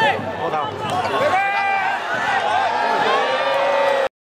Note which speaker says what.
Speaker 1: 好我告